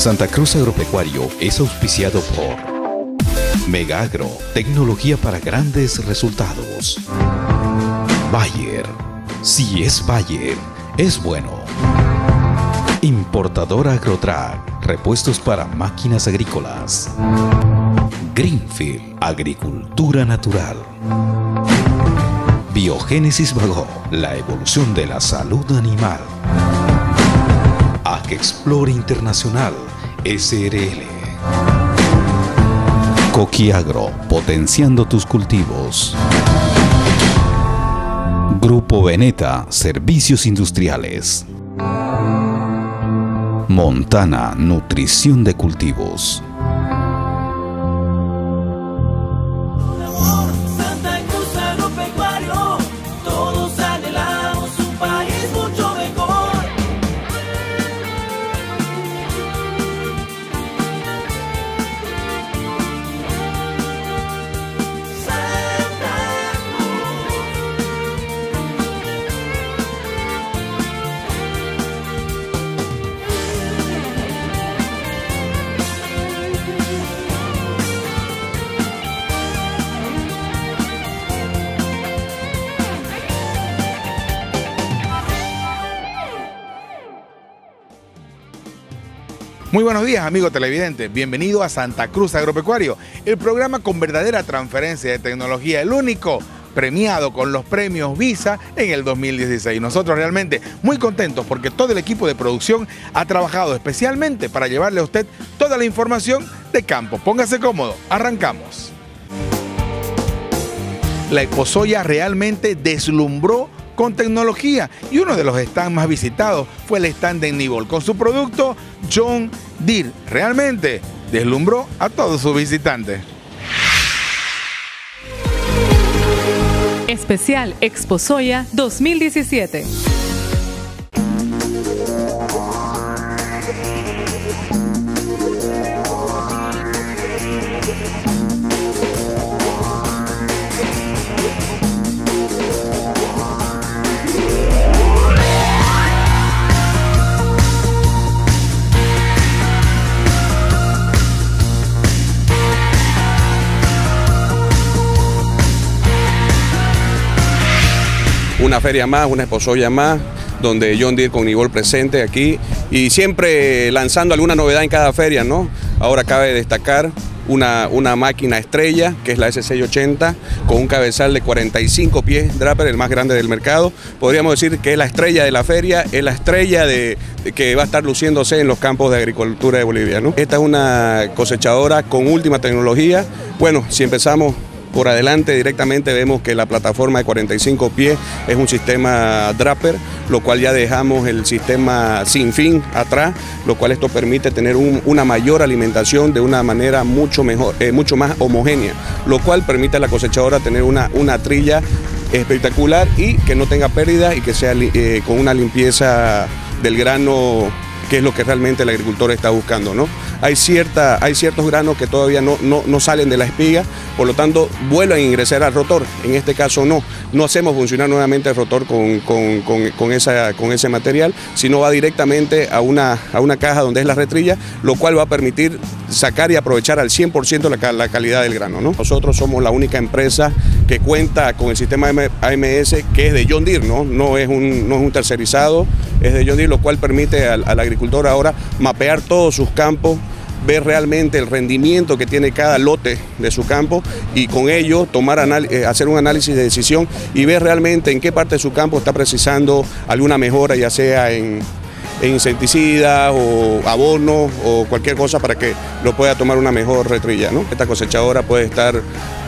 Santa Cruz Agropecuario es auspiciado por Megagro, tecnología para grandes resultados. Bayer, si es Bayer, es bueno. Importadora Agrotrack, repuestos para máquinas agrícolas. Greenfield, agricultura natural. Biogénesis Vago, la evolución de la salud animal. Explore Internacional SRL. Coquiagro, potenciando tus cultivos. Grupo Veneta, Servicios Industriales. Montana, Nutrición de Cultivos. Muy buenos días, amigos televidentes. Bienvenido a Santa Cruz Agropecuario, el programa con verdadera transferencia de tecnología, el único premiado con los premios Visa en el 2016. Nosotros realmente muy contentos porque todo el equipo de producción ha trabajado especialmente para llevarle a usted toda la información de campo. Póngase cómodo, arrancamos. La Ecosoya realmente deslumbró con tecnología y uno de los stands más visitados fue el stand de Nibol con su producto John Deere. Realmente deslumbró a todos sus visitantes. Especial Expo Soya 2017. Una feria más, una esposoya más, donde John Deere con Nibol presente aquí y siempre lanzando alguna novedad en cada feria, ¿no? Ahora cabe destacar una, una, máquina estrella, que es la S680, con un cabezal de 45 pies, Draper, el más grande del mercado. Podríamos decir que es la estrella de la feria, es la estrella de, que va a estar luciéndose en los campos de agricultura de Bolivia. ¿no? Esta es una cosechadora con última tecnología. Bueno, si empezamos por adelante directamente vemos que la plataforma de 45 pies es un sistema Draper, lo cual ya dejamos el sistema sin fin atrás, lo cual esto permite tener una mayor alimentación de una manera mucho, mejor, eh, mucho más homogénea, lo cual permite a la cosechadora tener una, una trilla espectacular y que no tenga pérdida y que sea eh, con una limpieza del grano que es lo que realmente el agricultor está buscando. ¿no? Hay, cierta, hay ciertos granos que todavía no, no, salen de la espiga, por lo tanto vuelven a ingresar al rotor. En este caso no, no hacemos funcionar nuevamente el rotor con, esa, con ese material, sino va directamente a una, a una caja donde es la retrilla, lo cual va a permitir sacar y aprovechar al 100% la, la calidad del grano. ¿no? Nosotros somos la única empresa que cuenta con el sistema AMS que es de John Deere, ¿no? No, es un, no es un tercerizado, es de John Deere, lo cual permite al, agricultor ahora mapear todos sus campos ver realmente el rendimiento que tiene cada lote de su campo y con ello tomar eh, hacer un análisis de decisión y ver realmente en qué parte de su campo está precisando alguna mejora, ya sea en, insecticidas o abonos o cualquier cosa para que lo pueda tomar una mejor retrilla. ¿no? Esta cosechadora puede estar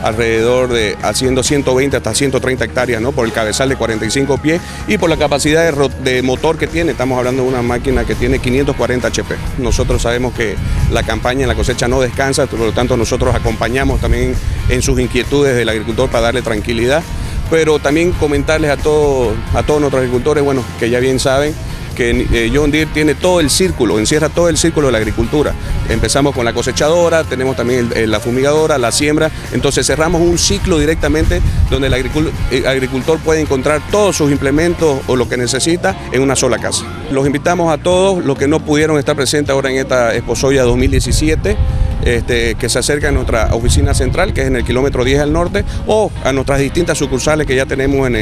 alrededor de haciendo 120 hasta 130 hectáreas ¿no? por el cabezal de 45 pies y por la capacidad de, motor que tiene. Estamos hablando de una máquina que tiene 540 HP. Nosotros sabemos que la campaña en la cosecha no descansa, por lo tanto nosotros acompañamos también en sus inquietudes del agricultor para darle tranquilidad pero también comentarles a todos, a todos nuestros agricultores, bueno, que ya bien saben, porque eh, John Deere tiene todo el círculo, encierra todo el círculo de la agricultura. Empezamos con la cosechadora, tenemos también la fumigadora, la siembra, entonces cerramos un ciclo directamente donde el eh, agricultor puede encontrar todos sus implementos o lo que necesita en una sola casa. Los invitamos a todos los que no pudieron estar presentes ahora en esta Exposoya 2017 este, que se acerca a nuestra oficina central, que es en el kilómetro 10 al norte, o a nuestras distintas sucursales que ya tenemos en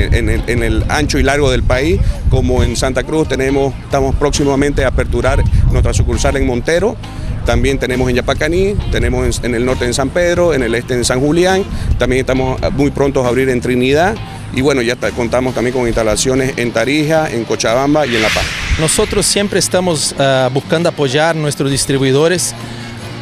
el, ancho y largo del país, como en Santa Cruz tenemos, estamos próximamente a aperturar nuestra sucursal en Montero, también tenemos en Yapacaní, tenemos en, el norte en San Pedro, en el este en San Julián, también estamos muy prontos a abrir en Trinidad. Y bueno, ya contamos también con instalaciones en Tarija, en Cochabamba y en La Paz. Nosotros siempre estamos ah, buscando apoyar nuestros distribuidores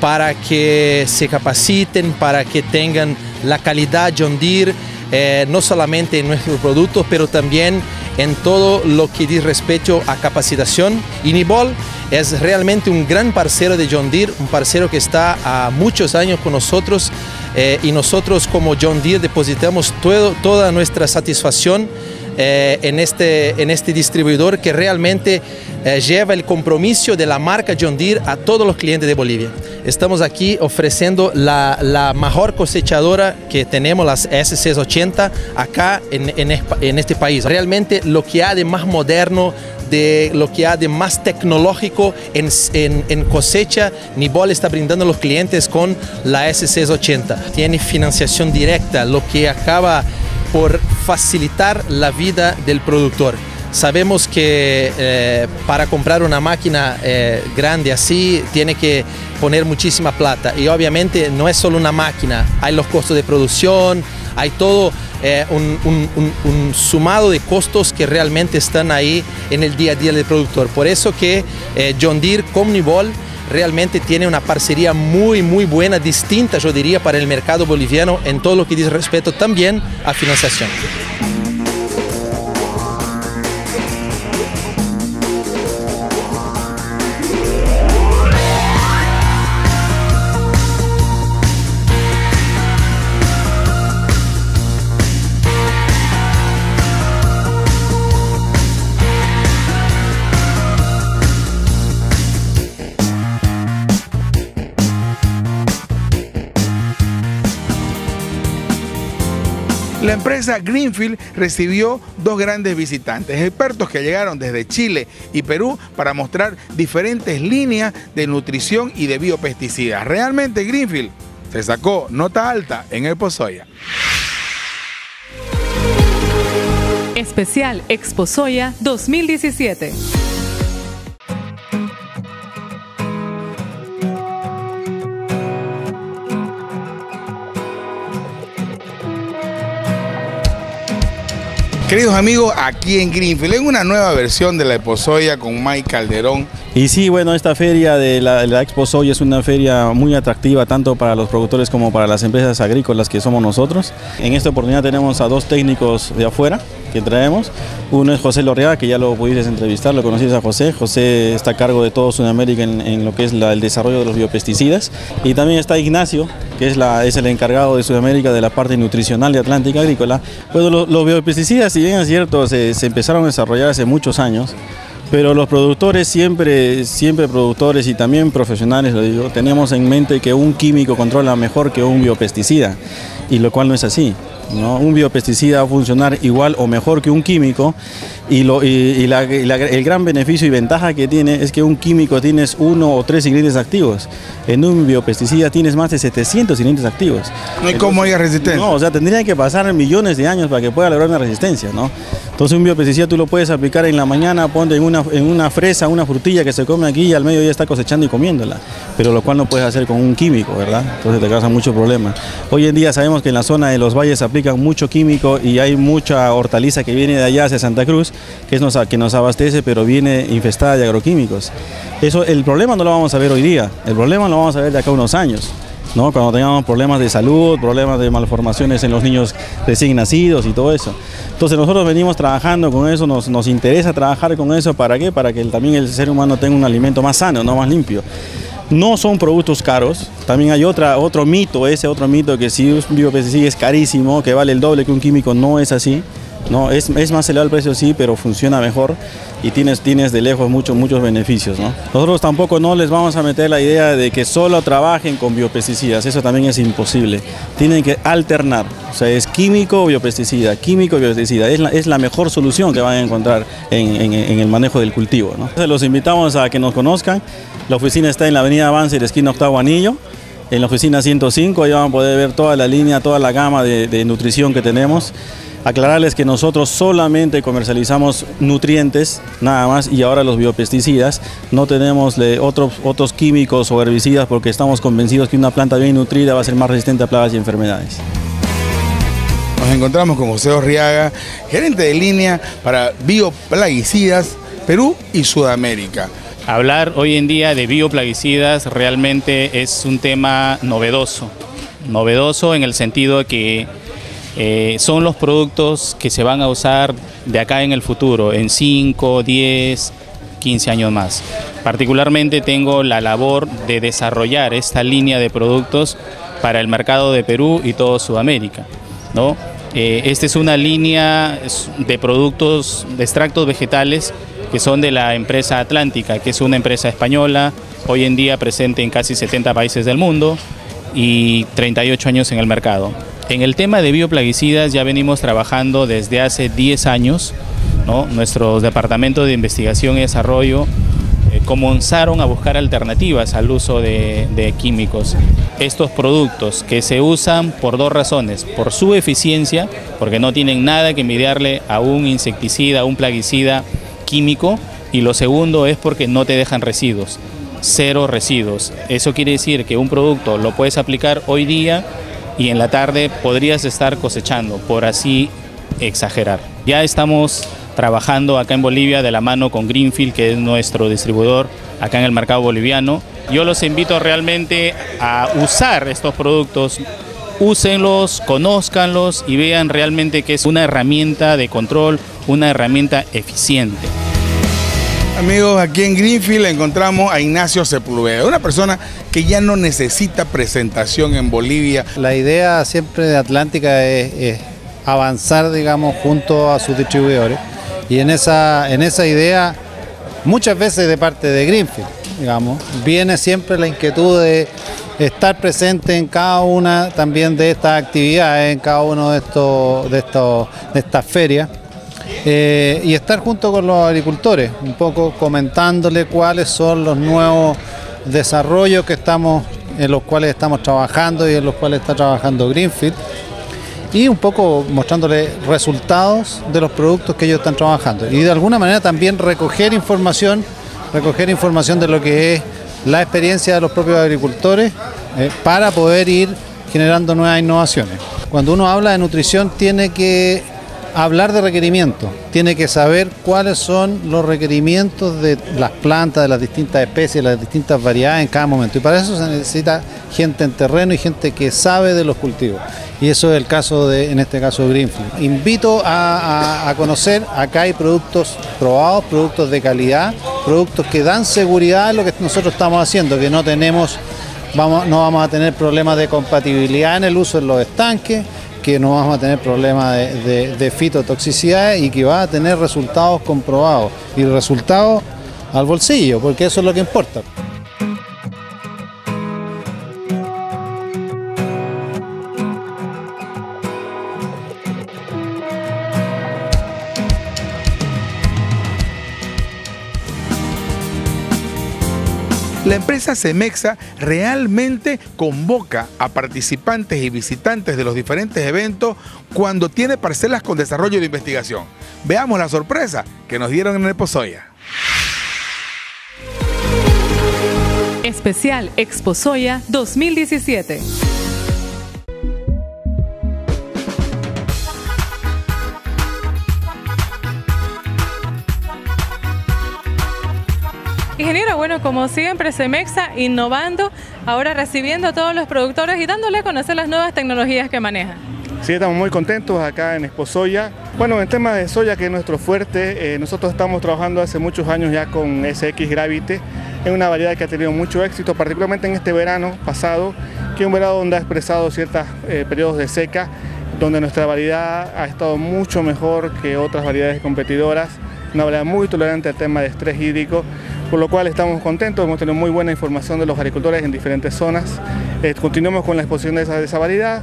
para que se capaciten, para que tengan la calidad John Deere, eh, no solamente en nuestros productos, pero también en todo lo que dice respecto a capacitación. Inibol es realmente un gran parcero de John Deere, un parcero que está muchos años con nosotros eh, y nosotros como John Deere depositamos toda nuestra satisfacción eh, en, este, en este distribuidor que realmente eh, lleva el compromiso de la marca John Deere a todos los clientes de Bolivia. Estamos aquí ofreciendo la, mejor cosechadora que tenemos, las S680, acá en, en este país. Realmente lo que hay de más moderno, de lo que hay de más tecnológico en, en, cosecha, Nibol está brindando a los clientes con la S680. Tiene financiación directa, lo que acaba por facilitar la vida del productor. Sabemos que eh, para comprar una máquina eh, grande así tiene que poner muchísima plata y obviamente no es solo una máquina, hay los costos de producción, hay todo eh, un, sumado de costos que realmente están ahí en el día a día del productor. Por eso que John Deere con Nibol realmente tiene una parcería muy, muy buena, distinta, yo diría, para el mercado boliviano en todo lo que dice respecto también a financiación. La empresa Greenfield recibió dos grandes visitantes, expertos que llegaron desde Chile y Perú para mostrar diferentes líneas de nutrición y de biopesticidas. Realmente Greenfield se sacó nota alta en el Pozoya. Especial Expo Soya 2017. Queridos amigos, aquí en Greenfield, en una nueva versión de la Exposoya con Mike Calderón. Y sí, bueno, esta feria de la, la Expo es una feria muy atractiva tanto para los productores como para las empresas agrícolas que somos nosotros. En esta oportunidad tenemos a dos técnicos de afuera que traemos. Uno es José Lorrea, que ya lo pudiste entrevistar, lo conociste a José. José está a cargo de todo Sudamérica en, lo que es el desarrollo de los biopesticidas. Y también está Ignacio, que es, la, es el encargado de Sudamérica de la parte nutricional de Atlántica Agrícola. Pues los, biopesticidas, si bien es cierto, se, se empezaron a desarrollar hace muchos años, pero los productores siempre, siempre productores y también profesionales, lo digo, tenemos en mente que un químico controla mejor que un biopesticida, y lo cual no es así. Un biopesticida va a funcionar igual o mejor que un químico y, el gran beneficio y ventaja que tiene es que un químico tienes uno o tres ingredientes activos. En un biopesticida tienes más de 700 ingredientes activos. No hay cómo haya resistencia. No, o sea, tendrían que pasar millones de años para que pueda lograr una resistencia, ¿no? Entonces un biopesticida tú lo puedes aplicar en la mañana, ponte en una, en una fresa, una frutilla que se come aquí y al mediodía está cosechando y comiéndola, pero lo cual no puedes hacer con un químico, ¿verdad? Entonces te causa mucho problema. Hoy en día sabemos que en la zona de los valles se aplican mucho químico y hay mucha hortaliza que viene de allá hacia Santa Cruz, que, nos, que nos abastece, pero viene infestada de agroquímicos. Eso, el problema no lo vamos a ver hoy día, el problema lo vamos a ver de acá unos años. ¿no? cuando tengamos problemas de salud, problemas de malformaciones en los niños recién nacidos y todo eso. Entonces nosotros venimos trabajando con eso, nos, nos interesa trabajar con eso, ¿para qué? Para que también el ser humano tenga un alimento más sano, no más limpio. No son productos caros, también hay otra, otro mito, ese otro mito que si un biopesticida es carísimo, que vale el doble que un químico, no es así. ¿No? Es, es más elevado el precio sí, pero funciona mejor y tienes, tienes de lejos muchos, muchos beneficios. ¿no? Nosotros tampoco no les vamos a meter la idea de que solo trabajen con biopesticidas, eso también es imposible. Tienen que alternar, o sea, es químico biopesticida, químico biopesticida, es la, es la mejor solución que van a encontrar en, en- en el manejo del cultivo. ¿no? Entonces, los invitamos a que nos conozcan, la oficina está en la avenida Avance y la esquina Octavo Anillo. En la oficina 105 ahí van a poder ver toda la línea, toda la gama de, de nutrición que tenemos. Aclararles que nosotros solamente comercializamos nutrientes, nada más, y ahora los biopesticidas. No tenemos otros, otros químicos o herbicidas porque estamos convencidos que una planta bien nutrida va a ser más resistente a plagas y enfermedades. Nos encontramos con José Orriaga, gerente de línea para bioplaguicidas Perú y Sudamérica. Hablar hoy en día de bioplaguicidas realmente es un tema novedoso. Novedoso en el sentido de que eh, son los productos que se van a usar de acá en el futuro, en 5, 10, 15 años más. Particularmente tengo la labor de desarrollar esta línea de productos para el mercado de Perú y todo Sudamérica. ¿no? Eh, esta es una línea de productos, de extractos vegetales que son de la empresa Atlántica, que es una empresa española, hoy en día presente en casi 70 países del mundo y 38 años en el mercado. En el tema de bioplaguicidas ya venimos trabajando desde hace 10 años, ¿no? Nuestros departamentos de investigación y desarrollo eh, comenzaron a buscar alternativas al uso de, de químicos. Estos productos que se usan por dos razones, por su eficiencia, porque no tienen nada que envidiarle a un insecticida, a un plaguicida químico, y lo segundo es porque no te dejan residuos, cero residuos. Eso quiere decir que un producto lo puedes aplicar hoy día y en la tarde podrías estar cosechando, por así exagerar. Ya estamos trabajando acá en Bolivia de la mano con Greenfield, que es nuestro distribuidor acá en el mercado boliviano. Yo los invito realmente a usar estos productos, úsenlos, conózcanlos y vean realmente que es una herramienta de control, una herramienta eficiente. Amigos, aquí en Greenfield encontramos a Ignacio Sepúlveda, una persona que ya no necesita presentación en Bolivia. La idea siempre de Atlántica es, avanzar, digamos, junto a sus distribuidores. Y en esa, en esa idea, muchas veces de parte de Greenfield, digamos, viene siempre la inquietud de estar presente en cada una también de estas actividades, en cada uno de estos, de estos, de estas ferias. Eh, y estar junto con los agricultores, un poco comentándole cuáles son los nuevos desarrollos en los cuales estamos trabajando y en los cuales está trabajando Greenfield, y un poco mostrándole resultados de los productos que ellos están trabajando. Y de alguna manera también recoger información, recoger información de lo que es la experiencia de los propios agricultores eh, para poder ir generando nuevas innovaciones. Cuando uno habla de nutrición tiene que hablar de requerimientos, tiene que saber cuáles son los requerimientos de las plantas, de las distintas especies, las distintas variedades en cada momento. Y para eso se necesita gente en terreno y gente que sabe de los cultivos. Y eso es el caso de, en este caso, Greenfield. Invito a conocer, acá hay productos probados, productos de calidad, productos que dan seguridad a lo que nosotros estamos haciendo, que no tenemos, vamos, no vamos a tener problemas de compatibilidad en el uso en los estanques, que no vamos a tener problemas de, de- de fitotoxicidad y que va a tener resultados comprobados y resultados al bolsillo, porque eso es lo que importa. Empresa Cemexa realmente convoca a participantes y visitantes de los diferentes eventos cuando tiene parcelas con desarrollo de investigación. Veamos la sorpresa que nos dieron en el Pozoya. Especial Expo Soya 2017. Ingeniero, bueno, como siempre, Cemexa innovando, ahora recibiendo a todos los productores y dándole a conocer las nuevas tecnologías que maneja. Sí, estamos muy contentos acá en Expo Soya. Bueno, en tema de soya, que es nuestro fuerte, eh, nosotros estamos trabajando hace muchos años ya con SX Gravity, es una variedad que ha tenido mucho éxito, particularmente en este verano pasado, que es un verano donde ha expresado ciertos eh, periodos de seca. donde nuestra variedad ha estado mucho mejor que otras variedades competidoras, una variedad muy tolerante al tema de estrés hídrico, por lo cual estamos contentos, hemos tenido muy buena información de los agricultores en diferentes zonas. Eh, continuamos con la exposición de esa, variedad.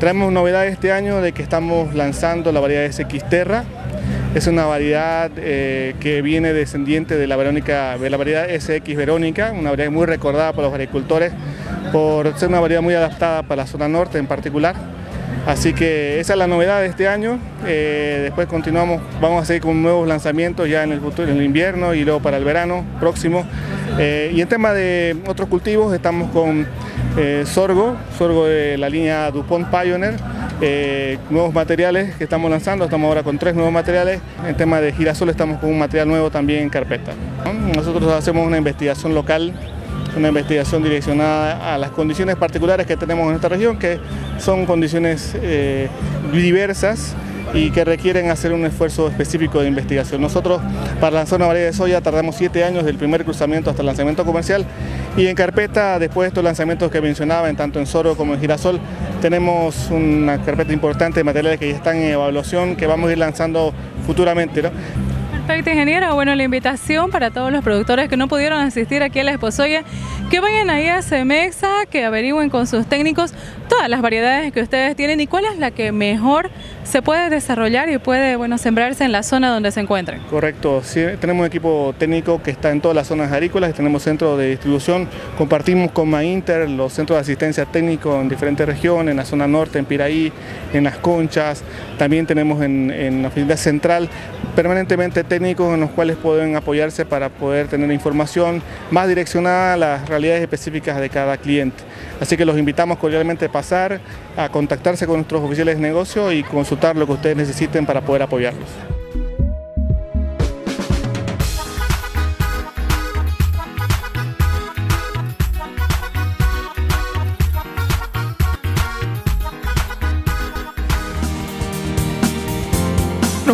Traemos novedades este año de que estamos lanzando la variedad SX Terra. Es una variedad eh, que viene descendiente de la, Verónica, de la variedad SX Verónica, una variedad muy recordada por los agricultores por ser una variedad muy adaptada para la zona norte en particular. Así que esa es la novedad de este año. Eh, después continuamos, vamos a seguir con nuevos lanzamientos ya en el futuro, en el invierno y luego para el verano próximo. Eh, y en tema de otros cultivos estamos con eh, sorgo, sorgo de la línea DuPont Pioneer, nuevos materiales que estamos lanzando, estamos ahora con tres nuevos materiales. En tema de girasol estamos con un material nuevo también en carpeta. Nosotros hacemos una investigación local una investigación direccionada a las condiciones particulares que tenemos en esta región, que son condiciones eh, diversas y que requieren hacer un esfuerzo específico de investigación. Nosotros para lanzar una variedad de soya tardamos siete años del primer cruzamiento hasta el lanzamiento comercial y en carpeta, después de estos lanzamientos que mencionaba, tanto en Soro como en Girasol, tenemos una carpeta importante de materiales que ya están en evaluación que vamos a ir lanzando futuramente. Perfecto, ingeniero. Bueno, la invitación para todos los productores que no pudieron asistir aquí a la Esposoya, que vayan ahí a Cemexa, que averigüen con sus técnicos todas las variedades que ustedes tienen y cuál es la que mejor se puede desarrollar y puede bueno, sembrarse en la zona donde se encuentren. Correcto, sí, tenemos un equipo técnico que está en todas las zonas agrícolas, tenemos centros de distribución, compartimos con Mainter los centros de asistencia técnico en diferentes regiones, en la zona norte, en Piraí, en Las Conchas, también tenemos en, en la oficina central permanentemente técnicos en los cuales pueden apoyarse para poder tener información más direccionada a las realidades específicas de cada cliente. Así que los invitamos cordialmente a pasar, a contactarse con nuestros oficiales de negocio y consultar lo que ustedes necesiten para poder apoyarlos.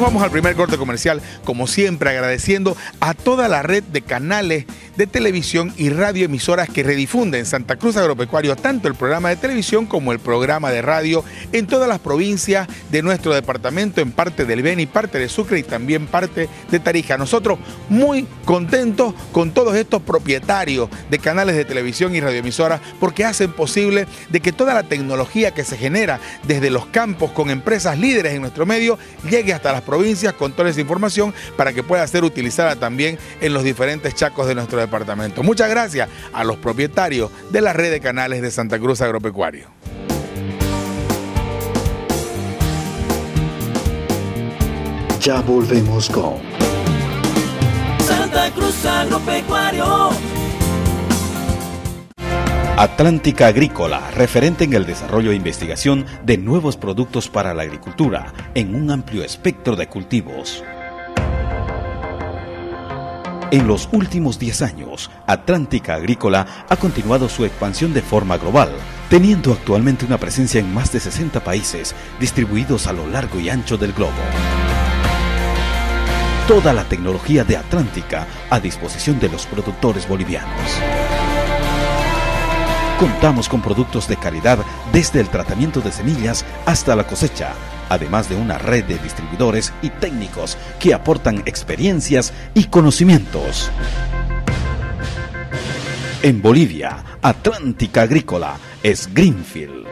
Nos vamos al primer corte comercial, como siempre agradeciendo a toda la red de canales de televisión y radioemisoras que redifunden Santa Cruz Agropecuario, tanto el programa de televisión como el programa de radio en todas las provincias de nuestro departamento, en parte del Beni, parte de Sucre y también parte de Tarija. Nosotros muy contentos con todos estos propietarios de canales de televisión y radioemisoras porque hacen posible de que toda la tecnología que se genera desde los campos con empresas líderes en nuestro medio llegue hasta las provincias con toda esa información para que pueda ser utilizada también en los diferentes chacos de nuestro departamento. Muchas gracias a los propietarios de la red de canales de Santa Cruz Agropecuario. Ya volvemos con Santa Cruz Agropecuario. Atlántica Agrícola, referente en el desarrollo e investigación de nuevos productos para la agricultura en un amplio espectro de cultivos. En los últimos 10 años, Atlántica Agrícola ha continuado su expansión de forma global, teniendo actualmente una presencia en más de 60 países distribuidos a lo largo y ancho del globo. Toda la tecnología de Atlántica a disposición de los productores bolivianos. Contamos con productos de calidad desde el tratamiento de semillas hasta la cosecha, además de una red de distribuidores y técnicos que aportan experiencias y conocimientos. En Bolivia, Atlántica Agrícola es Greenfield.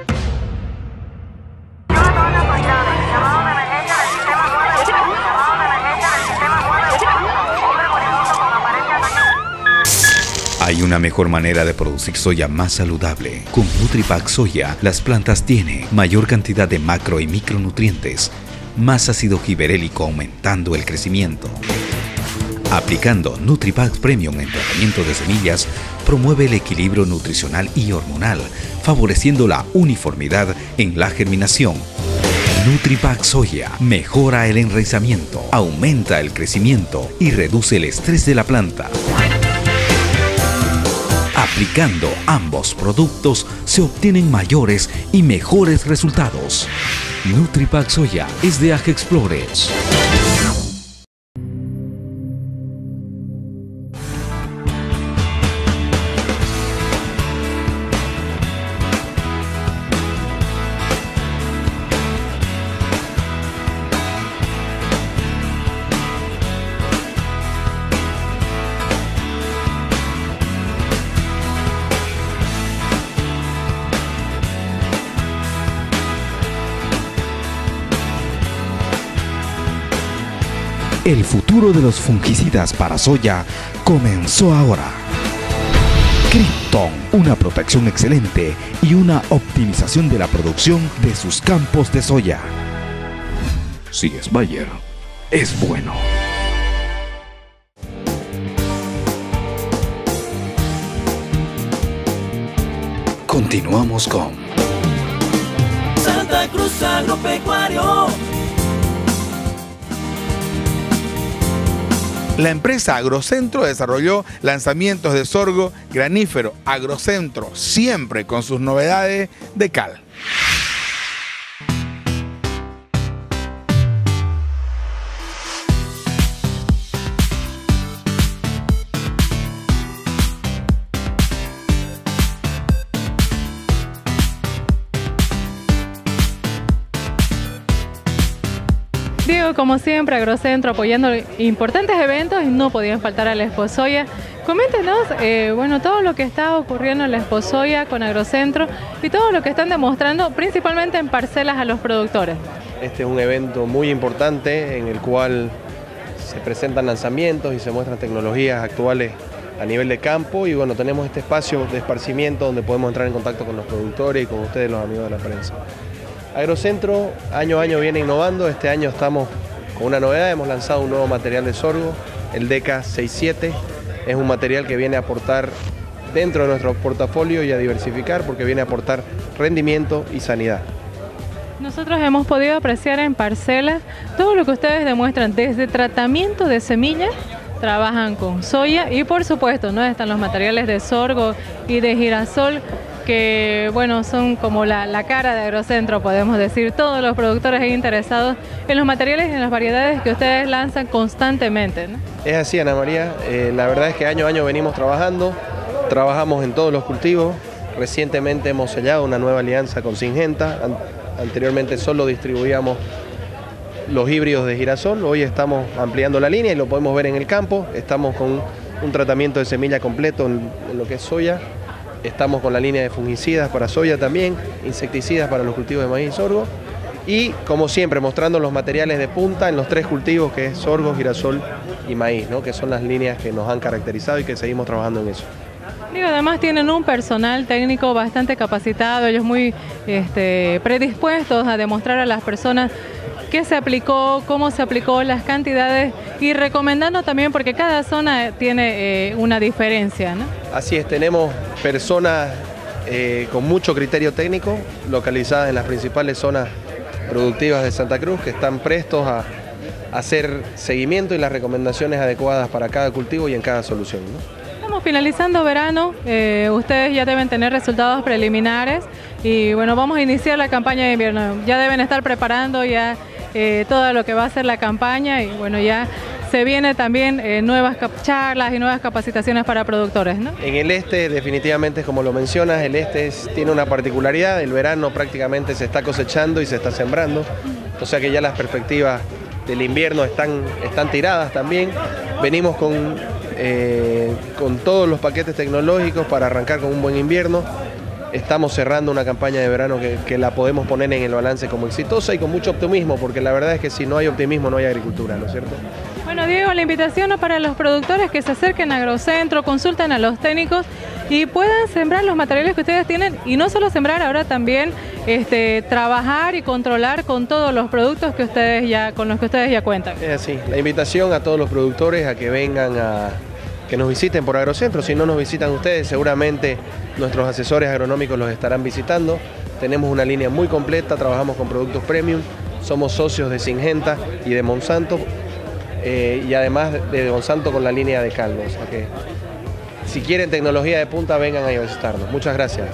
Hay una mejor manera de producir soya más saludable. Con NutriPack Soya, las plantas tienen mayor cantidad de macro y micronutrientes, más ácido giberélico aumentando el crecimiento. Aplicando NutriPack Premium en tratamiento de semillas, promueve el equilibrio nutricional y hormonal, favoreciendo la uniformidad en la germinación. NutriPack Soya mejora el enraizamiento, aumenta el crecimiento y reduce el estrés de la planta. Aplicando ambos productos se obtienen mayores y mejores resultados. NutriPack Soya es de Ag Explorers. El futuro de los fungicidas para soya comenzó ahora. Krypton, una protección excelente y una optimización de la producción de sus campos de soya. Si es Bayer, es bueno. Continuamos con Santa Cruz Agropecuario. La empresa Agrocentro desarrolló lanzamientos de sorgo granífero. Agrocentro, siempre con sus novedades de cal. Como siempre, Agrocentro apoyando importantes eventos y no podían faltar a la Esposoya. Coméntenos, eh, bueno, todo lo que está ocurriendo en la Esposoya con Agrocentro y todo lo que están demostrando, principalmente en parcelas a los productores. Este es un evento muy importante en el cual se presentan lanzamientos y se muestran tecnologías actuales a nivel de campo y bueno, tenemos este espacio de esparcimiento donde podemos entrar en contacto con los productores y con ustedes los amigos de la prensa. Agrocentro año a año viene innovando, este año estamos con una novedad, hemos lanzado un nuevo material de sorgo, el DECA 67, es un material que viene a aportar dentro de nuestro portafolio y a diversificar porque viene a aportar rendimiento y sanidad. Nosotros hemos podido apreciar en parcelas todo lo que ustedes demuestran, desde tratamiento de semillas, trabajan con soya y por supuesto no están los materiales de sorgo y de girasol que bueno, son como la, la, cara de Agrocentro, podemos decir, todos los productores interesados en los materiales y en las variedades que ustedes lanzan constantemente. Es así, Ana María, eh, la verdad es que año a año venimos trabajando, trabajamos en todos los cultivos, recientemente hemos sellado una nueva alianza con Singenta, An anteriormente solo distribuíamos los híbridos de girasol, hoy estamos ampliando la línea y lo podemos ver en el campo, estamos con un tratamiento de semilla completo en, en lo que es soya, Estamos con la línea de fungicidas para soya también, insecticidas para los cultivos de maíz y sorgo. Y como siempre, mostrando los materiales de punta en los tres cultivos que es sorgo, girasol y maíz, ¿no? que son las líneas que nos han caracterizado y que seguimos trabajando en eso. Digo, además tienen un personal técnico bastante capacitado, ellos muy este, predispuestos a demostrar a las personas qué se aplicó, cómo se aplicó, las cantidades y recomendando también porque cada zona tiene eh, una diferencia. ¿no? Así es, tenemos personas eh, con mucho criterio técnico localizadas en las principales zonas productivas de Santa Cruz que están prestos a, hacer seguimiento y las recomendaciones adecuadas para cada cultivo y en cada solución. ¿no? Estamos finalizando verano, eh, ustedes ya deben tener resultados preliminares y bueno, vamos a iniciar la campaña de invierno. Ya deben estar preparando ya eh, todo lo que va a ser la campaña y bueno, ya se viene también eh, nuevas charlas y nuevas capacitaciones para productores, ¿no? En el este, definitivamente, como lo mencionas, el este es, tiene una particularidad, el verano prácticamente se está cosechando y se está sembrando, o sea que ya las perspectivas del invierno están, están tiradas también. Venimos con, eh, con todos los paquetes tecnológicos para arrancar con un buen invierno. Estamos cerrando una campaña de verano que, que, la podemos poner en el balance como exitosa y con mucho optimismo, porque la verdad es que si no hay optimismo no hay agricultura, ¿no es cierto? Bueno, Diego, la invitación para los productores que se acerquen a Agrocentro, consulten a los técnicos y puedan sembrar los materiales que ustedes tienen y no solo sembrar, ahora también este, trabajar y controlar con todos los productos que ustedes ya, con los que ustedes ya cuentan. Es así, la invitación a todos los productores a que vengan a que nos visiten por Agrocentro, si no nos visitan ustedes, seguramente nuestros asesores agronómicos los estarán visitando. Tenemos una línea muy completa, trabajamos con productos premium, somos socios de Singenta y de Monsanto, eh, y además de Monsanto con la línea de caldo. O sea que si quieren tecnología de punta, vengan a visitarnos. Muchas gracias.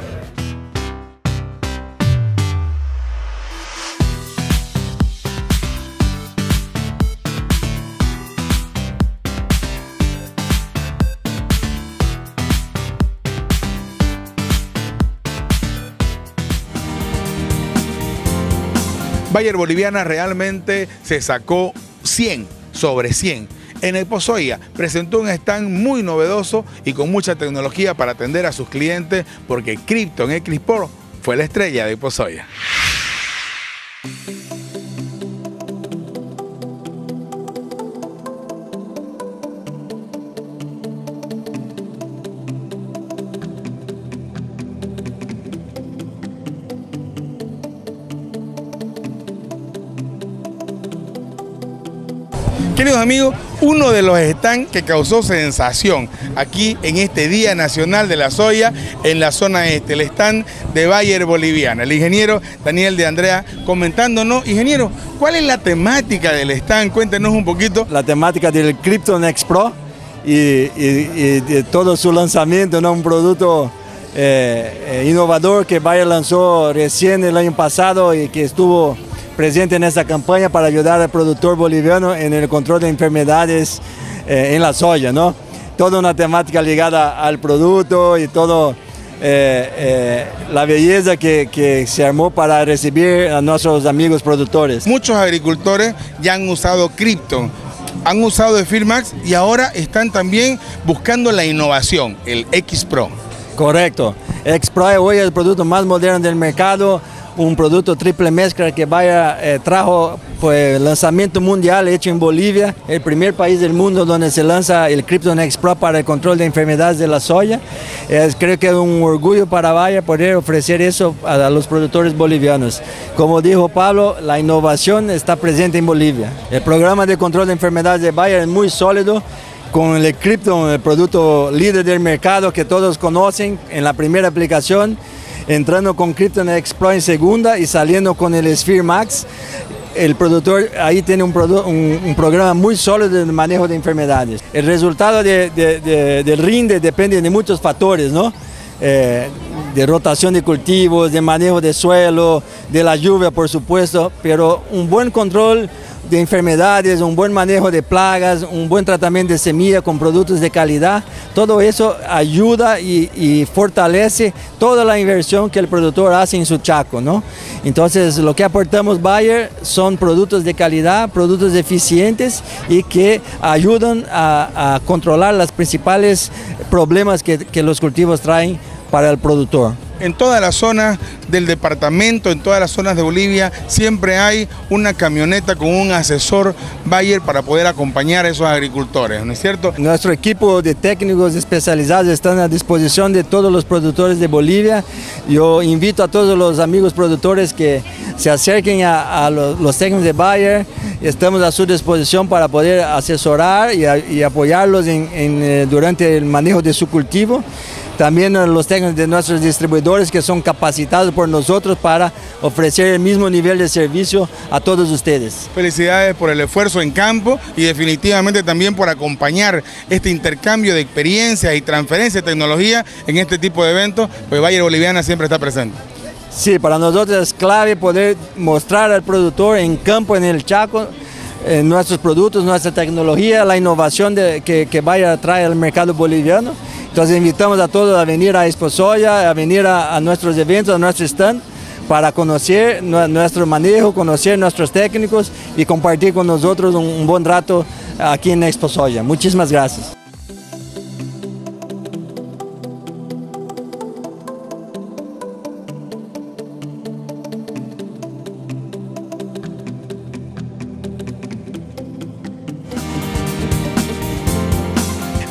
Bayer Boliviana realmente se sacó 100 sobre 100. En el Pozoya presentó un stand muy novedoso y con mucha tecnología para atender a sus clientes porque Krypton Eclipse fue la estrella de Pozoya. Queridos amigos, uno de los stands que causó sensación aquí en este Día Nacional de la Soya en la zona este, el stand de Bayer Boliviana. El ingeniero Daniel de Andrea comentándonos, ingeniero, ¿cuál es la temática del stand? Cuéntenos un poquito. La temática del Krypton X Pro y, de todo su lanzamiento, un producto eh, eh, innovador que Bayer lanzó recién el año pasado y que estuvo presente en esta campaña para ayudar al productor boliviano en el control de enfermedades eh, en la soya, ¿no? Toda una temática ligada al producto y todo eh, eh, la belleza que, que, se armó para recibir a nuestros amigos productores. Muchos agricultores ya han usado Krypton, han usado Firmax y ahora están también buscando la innovación, el X Pro. Correcto, X Pro hoy es el producto más moderno del mercado, un producto triple mezcla que vaya, eh, trajo pues, lanzamiento mundial hecho en Bolivia, el primer país del mundo donde se lanza el Krypton Pro para el control de enfermedades de la soya. creo que es un orgullo para Bayer poder ofrecer eso a, los productores bolivianos. Como dijo Pablo, la innovación está presente en Bolivia. El programa de control de enfermedades de Bayer es muy sólido con el Krypton, el producto líder del mercado que todos conocen en la primera aplicación entrando con Krypton X Pro en segunda y saliendo con el Sphere Max. El productor ahí tiene un, un, programa muy sólido de manejo de enfermedades. El resultado del rinde depende de muchos factores, ¿no? Eh, de rotación de cultivos, de manejo de suelo, de la lluvia, por supuesto, pero un buen control de enfermedades, un buen manejo de plagas, un buen tratamiento de semilla con productos de calidad, todo eso ayuda y, fortalece toda la inversión que el productor hace en su chaco, ¿no? Entonces, lo que aportamos Bayer son productos de calidad, productos eficientes y que ayudan a, controlar los principales problemas que los cultivos traen para el productor en todas las zonas del departamento, en todas las zonas de Bolivia, siempre hay una camioneta con un asesor Bayer para poder acompañar a esos agricultores, ¿no es cierto? Nuestro equipo de técnicos especializados están a disposición de todos los productores de Bolivia. Yo invito a todos los amigos productores que se acerquen a, los, técnicos de Bayer. Estamos a su disposición para poder asesorar y, apoyarlos eh, durante el manejo de su cultivo también los técnicos de nuestros distribuidores que son capacitados por nosotros para ofrecer el mismo nivel de servicio a todos ustedes. Felicidades por el esfuerzo en campo y definitivamente también por acompañar este intercambio de experiencias y transferencia de tecnología en este tipo de eventos, pues Bayer Boliviana siempre está presente. Sí, para nosotros es clave poder mostrar al productor en campo, en el Chaco, nuestros productos, nuestra tecnología, la innovación de, que, que Bayer trae al mercado boliviano entonces invitamos a todos a venir a Expo Soya, a venir a, nuestros eventos, a nuestro stand, para conocer nuestro manejo, conocer nuestros técnicos y compartir con nosotros un, buen rato aquí en Expo Soya. Muchísimas gracias.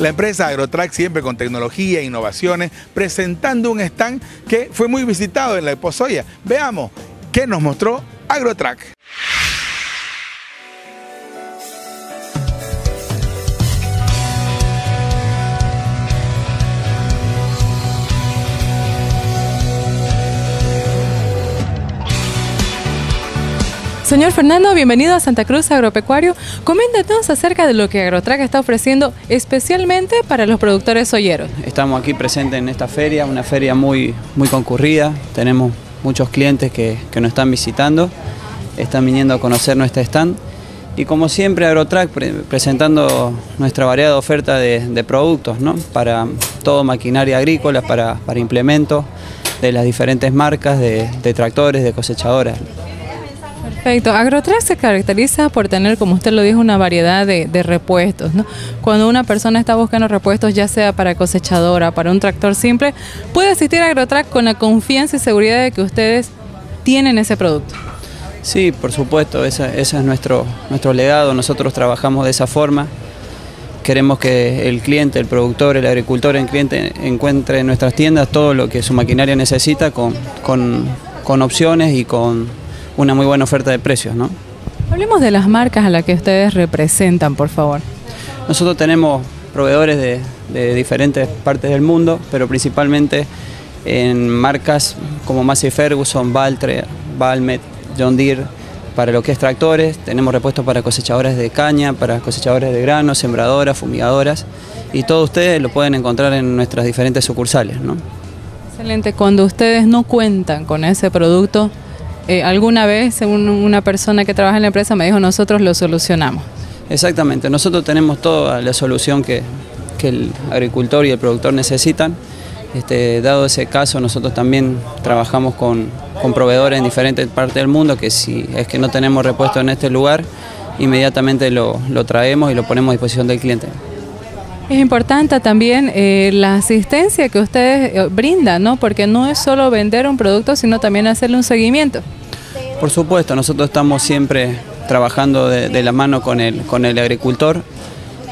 La empresa Agrotrack siempre con tecnología e innovaciones, presentando un stand que fue muy visitado en la Eposoya. Veamos qué nos mostró Agrotrack. Señor Fernando, bienvenido a Santa Cruz Agropecuario. Coméntanos acerca de lo que Agrotrack está ofreciendo especialmente para los productores soyeros. Estamos aquí presentes en esta feria, una feria muy, muy concurrida. Tenemos muchos clientes que, nos están visitando, están viniendo a conocer nuestro stand. Y como siempre, Agrotrack presentando nuestra variada oferta de, productos, ¿no? Para todo maquinaria agrícola, para, implementos de las diferentes marcas de tractores, de cosechadoras. Perfecto. Agrotrack se caracteriza por tener, como usted lo dijo, una variedad de, repuestos. Cuando una persona está buscando repuestos, ya sea para cosechadora, para un tractor simple, puede asistir a Agrotrack con la confianza y seguridad de que ustedes tienen ese producto. Sí, por supuesto, ese, es nuestro, nuestro legado. Nosotros trabajamos de esa forma. Queremos que el cliente, el productor, el agricultor, el cliente encuentre en nuestras tiendas todo lo que su maquinaria necesita con, con opciones y con una muy buena oferta de precios, ¿no? Hablemos de las marcas a las que ustedes representan, por favor. Nosotros tenemos proveedores de, de diferentes partes del mundo, pero principalmente en marcas como Massey Ferguson, Valtre, Valmet, John Deere, para lo que es tractores, tenemos repuestos para cosechadores de caña, para cosechadores de grano, sembradoras, fumigadoras, y todos ustedes lo pueden encontrar en nuestras diferentes sucursales. ¿no? Excelente, cuando ustedes no cuentan con ese producto, eh, alguna vez un- una persona que trabaja en la empresa me dijo, nosotros lo solucionamos. Exactamente, nosotros tenemos toda la solución que, que el agricultor y el productor necesitan. Este, dado ese caso, nosotros también trabajamos con, con proveedores en diferentes partes del mundo que si es que no tenemos repuesto en este lugar, inmediatamente lo, lo traemos y lo ponemos a disposición del cliente. Es importante también eh, la asistencia que ustedes eh, brindan, ¿no? Porque no es solo vender un producto, sino también hacerle un seguimiento. Por supuesto, nosotros estamos siempre trabajando de, de la mano con el, con el agricultor,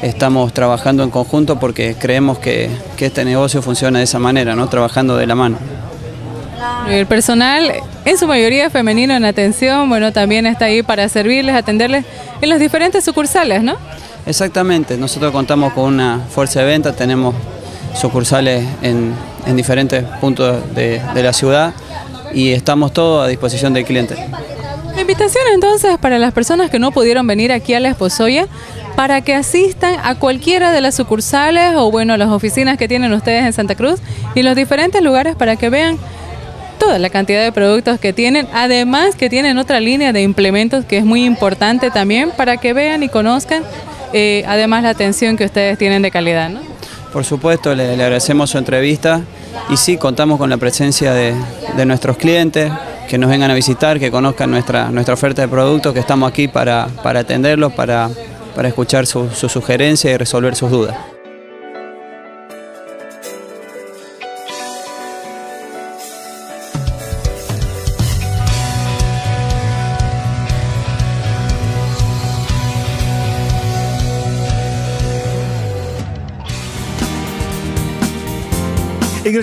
estamos trabajando en conjunto porque creemos que, que este negocio funciona de esa manera, ¿no? trabajando de la mano. El personal, en su mayoría femenino en atención, bueno, también está ahí para servirles, atenderles en las diferentes sucursales, ¿no? Exactamente, nosotros contamos con una fuerza de venta, tenemos sucursales en, en diferentes puntos de, de la ciudad y estamos todos a disposición del cliente. La invitación entonces para las personas que no pudieron venir aquí a la Esposoya para que asistan a cualquiera de las sucursales o bueno, las oficinas que tienen ustedes en Santa Cruz y los diferentes lugares para que vean toda la cantidad de productos que tienen, además que tienen otra línea de implementos que es muy importante también para que vean y conozcan eh, además la atención que ustedes tienen de calidad, ¿no? Por supuesto, le, agradecemos su entrevista y sí, contamos con la presencia de, nuestros clientes, que nos vengan a visitar, que conozcan nuestra, nuestra oferta de productos, que estamos aquí para, para atenderlos, para, para escuchar su- sus sugerencias y resolver sus dudas.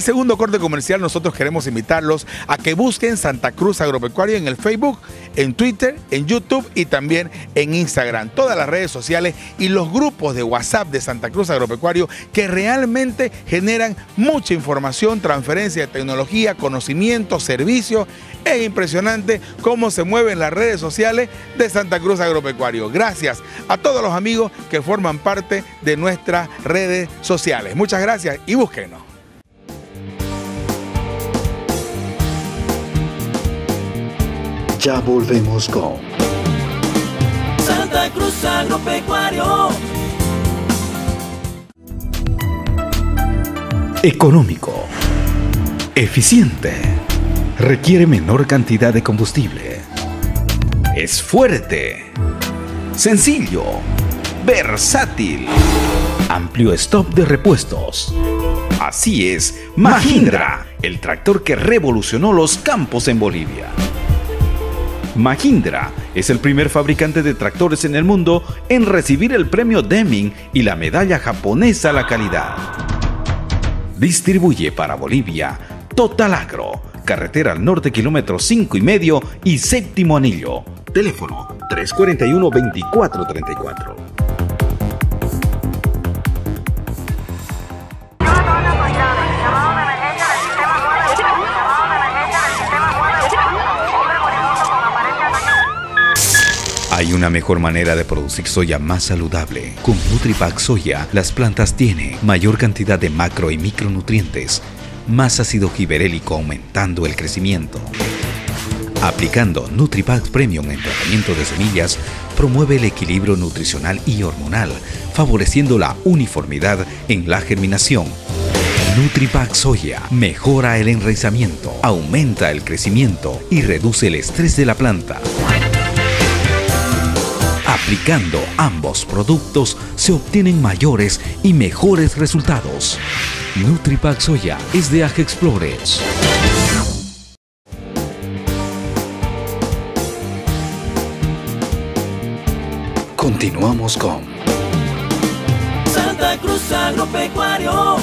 El segundo corte comercial nosotros queremos invitarlos a que busquen Santa Cruz Agropecuario en el Facebook, en Twitter, en YouTube y también en Instagram. Todas las redes sociales y los grupos de WhatsApp de Santa Cruz Agropecuario que realmente generan mucha información, transferencia de tecnología, conocimiento, servicio. Es impresionante cómo se mueven las redes sociales de Santa Cruz Agropecuario. Gracias a todos los amigos que forman parte de nuestras redes sociales. Muchas gracias y búsquenos. Ya volvemos con Santa Cruz Agropecuario. económico, eficiente, requiere menor cantidad de combustible, es fuerte, sencillo, versátil, amplio stop de repuestos. Así es, Mahindra, el tractor que revolucionó los campos en Bolivia. Mahindra es el primer fabricante de tractores en el mundo en recibir el premio Deming y la medalla japonesa a la calidad. Distribuye para Bolivia Total Agro, carretera al norte kilómetro 5 y medio y séptimo anillo. Teléfono 341-2434. Una mejor manera de producir soya más saludable. Con Nutripack Soya, las plantas tienen mayor cantidad de macro y micronutrientes, más ácido giberélico aumentando el crecimiento. Aplicando Nutripack Premium en tratamiento de semillas, promueve el equilibrio nutricional y hormonal, favoreciendo la uniformidad en la germinación. Nutripack Soya mejora el enraizamiento, aumenta el crecimiento y reduce el estrés de la planta. Aplicando ambos productos se obtienen mayores y mejores resultados. Nutripack Soya es de Ag Explorers. Continuamos con Santa Cruz Agropecuario.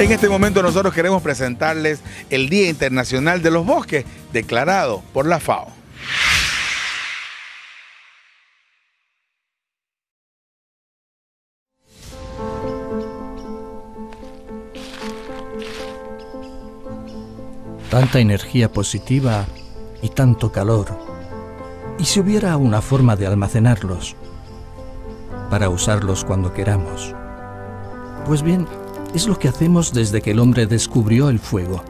En este momento nosotros queremos presentarles el Día Internacional de los Bosques, declarado por la FAO. Tanta energía positiva y tanto calor. ¿Y si hubiera una forma de almacenarlos? Para usarlos cuando queramos. Pues bien, es lo que hacemos desde que el hombre descubrió el fuego.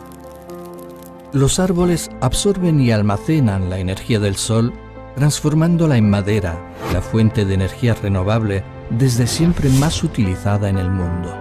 Los árboles absorben y almacenan la energía del sol, transformándola en madera, la fuente de energía renovable desde siempre más utilizada en el mundo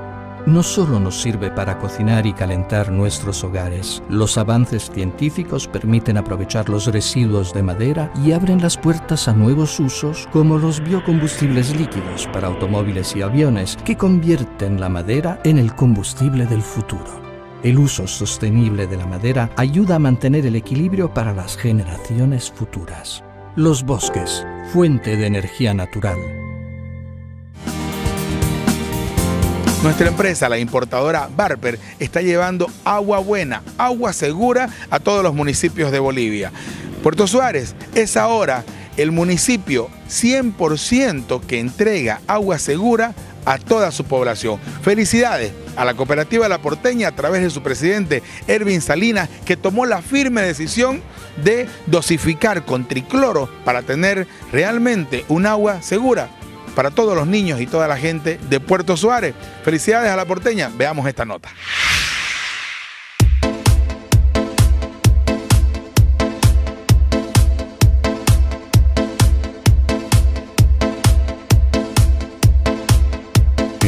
no solo nos sirve para cocinar y calentar nuestros hogares. Los avances científicos permiten aprovechar los residuos de madera y abren las puertas a nuevos usos como los biocombustibles líquidos para automóviles y aviones que convierten la madera en el combustible del futuro. El uso sostenible de la madera ayuda a mantener el equilibrio para las generaciones futuras. Los bosques, fuente de energía natural, Nuestra empresa, la importadora Barper, está llevando agua buena, agua segura a todos los municipios de Bolivia. Puerto Suárez es ahora el municipio 100% que entrega agua segura a toda su población. Felicidades a la cooperativa La Porteña a través de su presidente Ervin Salinas, que tomó la firme decisión de dosificar con tricloro para tener realmente un agua segura para todos los niños y toda la gente de Puerto Suárez. Felicidades a la porteña. Veamos esta nota.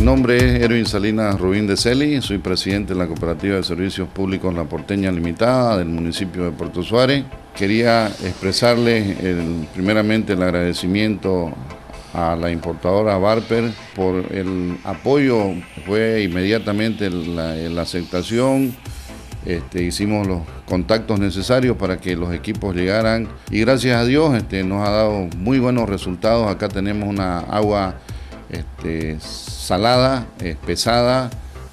Mi nombre es Erwin Salinas Rubín de Celi, soy presidente de la Cooperativa de Servicios Públicos La Porteña Limitada del municipio de Puerto Suárez. Quería expresarles primeramente el agradecimiento a la importadora Barper por el apoyo, fue inmediatamente la, aceptación, este, hicimos los contactos necesarios para que los equipos llegaran y gracias a Dios este, nos ha dado muy buenos resultados. Acá tenemos una agua este, salada, pesada,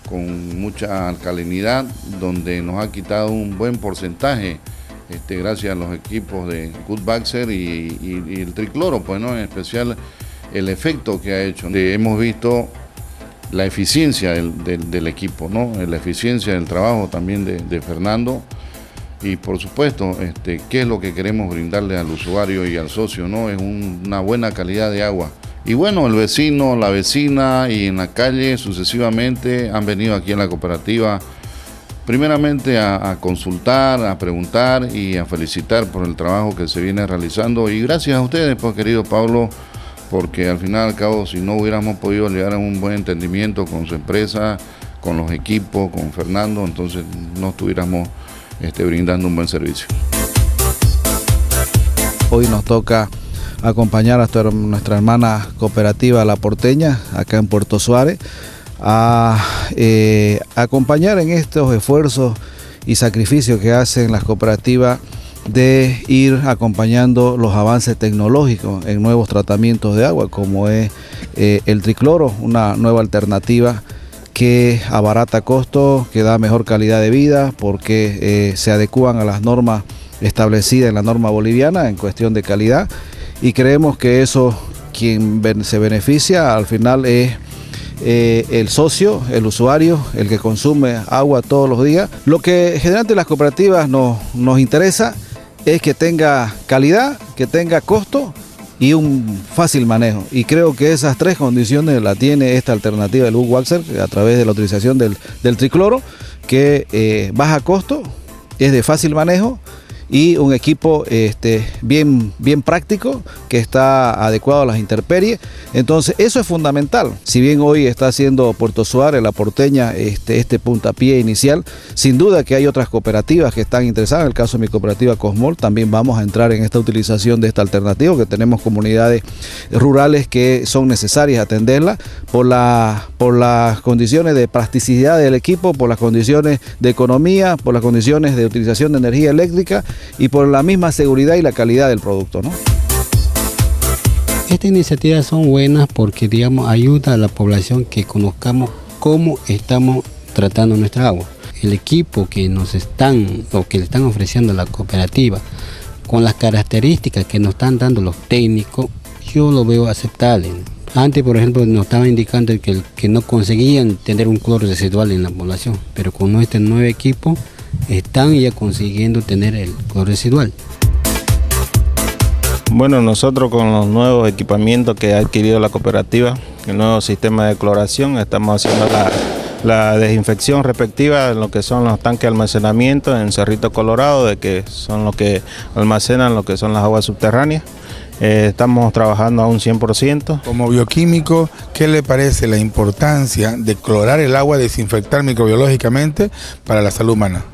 con mucha alcalinidad, donde nos ha quitado un buen porcentaje. Este, gracias a los equipos de Good y, y, el tricloro, pues no, en especial el efecto que ha hecho. Hemos visto la eficiencia del, equipo, ¿no? la eficiencia del trabajo también de, Fernando y por supuesto este, qué es lo que queremos brindarle al usuario y al socio, ¿no? es una buena calidad de agua. Y bueno, el vecino, la vecina y en la calle sucesivamente han venido aquí en la cooperativa primeramente a, a, consultar, a preguntar y a felicitar por el trabajo que se viene realizando. Y gracias a ustedes, pues querido Pablo, porque al final al cabo si no hubiéramos podido llegar a un buen entendimiento con su empresa, con los equipos, con Fernando, entonces no estuviéramos este, brindando un buen servicio. Hoy nos toca acompañar a nuestra hermana cooperativa La Porteña, acá en Puerto Suárez, a eh, acompañar en estos esfuerzos y sacrificios que hacen las cooperativas de ir acompañando los avances tecnológicos en nuevos tratamientos de agua, como es eh, el tricloro, una nueva alternativa que abarata costos, que da mejor calidad de vida, porque eh, se adecúan a las normas establecidas en la norma boliviana en cuestión de calidad y creemos que eso quien se beneficia al final es eh, el socio, el usuario, el que consume agua todos los días. Lo que generalmente las cooperativas nos, nos interesa es que tenga calidad, que tenga costo y un fácil manejo. Y creo que esas tres condiciones la tiene esta alternativa del Waxer a través de la utilización del, tricloro, que eh, baja costo, es de fácil manejo y un equipo este, bien, bien práctico que está adecuado a las intemperies. Entonces eso es fundamental. Si bien hoy está haciendo Puerto Suárez, la porteña, este, este puntapié inicial, sin duda que hay otras cooperativas que están interesadas. En el caso de mi cooperativa Cosmol, también vamos a entrar en esta utilización de esta alternativa, que tenemos comunidades rurales que son necesarias atenderla por, la, por las condiciones de practicidad del equipo, por las condiciones de economía, por las condiciones de utilización de energía eléctrica y por la misma seguridad y la calidad del producto. ¿no? Estas iniciativas son buenas porque digamos ayuda a la población que conozcamos cómo estamos tratando nuestra agua. El equipo que nos están o que le están ofreciendo la cooperativa con las características que nos están dando los técnicos, yo lo veo aceptable. Antes, por ejemplo, nos estaba indicando que, que no conseguían tener un cloro residual en la población, pero con este nuevo equipo están ya consiguiendo tener el residual. Bueno, nosotros con los nuevos equipamientos que ha adquirido la cooperativa, el nuevo sistema de cloración, estamos haciendo la, la desinfección respectiva en lo que son los tanques de almacenamiento en Cerrito Colorado, de que son los que almacenan lo que son las aguas subterráneas. Eh, estamos trabajando a un 100%. Como bioquímico, ¿qué le parece la importancia de clorar el agua, desinfectar microbiológicamente para la salud humana?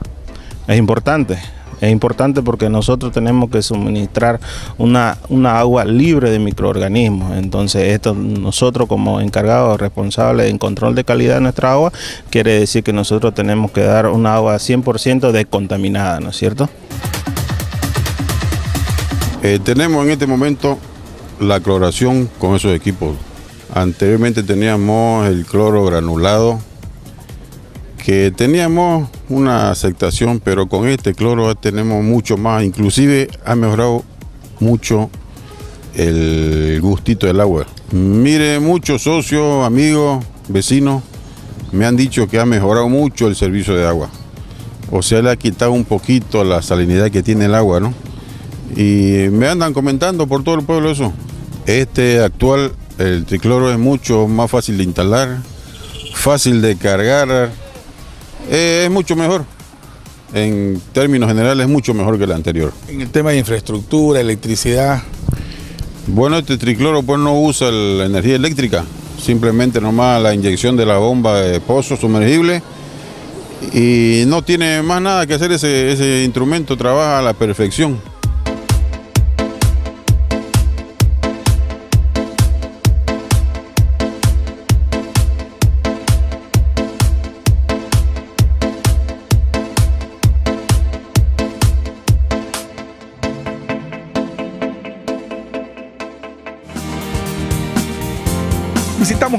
Es importante, es importante porque nosotros tenemos que suministrar una, una agua libre de microorganismos. Entonces, esto nosotros como encargados responsables en control de calidad de nuestra agua, quiere decir que nosotros tenemos que dar una agua 100% descontaminada, ¿no es cierto? Eh, tenemos en este momento la cloración con esos equipos. Anteriormente teníamos el cloro granulado, que teníamos una aceptación, pero con este cloro tenemos mucho más, inclusive ha mejorado mucho el gustito del agua. Mire, muchos socios, amigos, vecinos me han dicho que ha mejorado mucho el servicio de agua. O sea, le ha quitado un poquito la salinidad que tiene el agua, ¿no? Y me andan comentando por todo el pueblo eso. Este actual, el tricloro es mucho más fácil de instalar, fácil de cargar, eh, es mucho mejor. En términos generales es mucho mejor que el anterior. En el tema de infraestructura, electricidad. Bueno, este tricloro pues no usa la energía eléctrica, simplemente nomás la inyección de la bomba de pozo sumergible y no tiene más nada que hacer ese, ese instrumento, trabaja a la perfección.